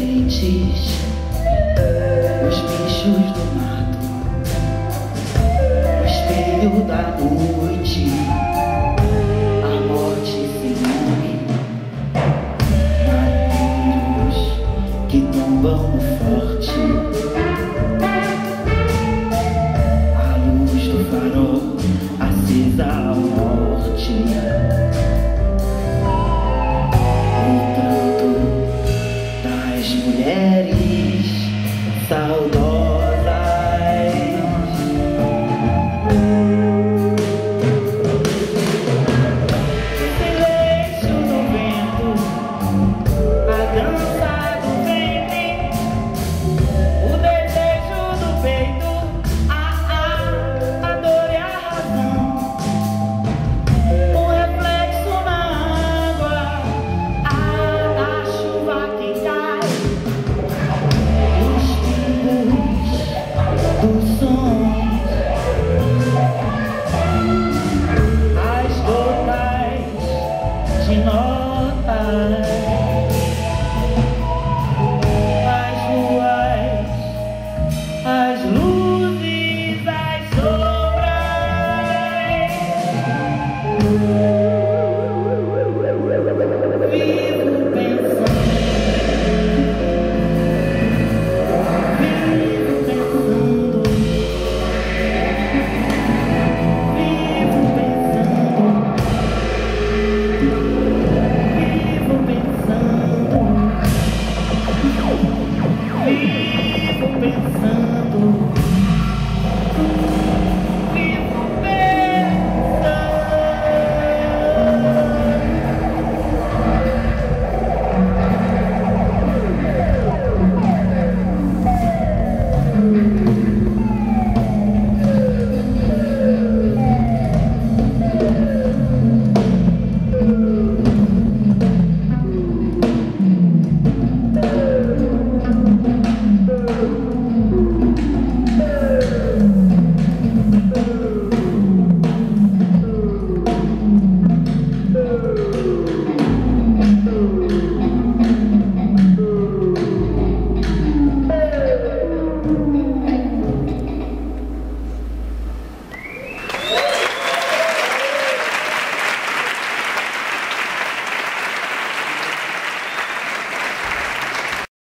serpentes, os bichos do mato, o espelho da noite, a morte sem nome, marinhos que tombam forte, a luz do farol acesa a morte.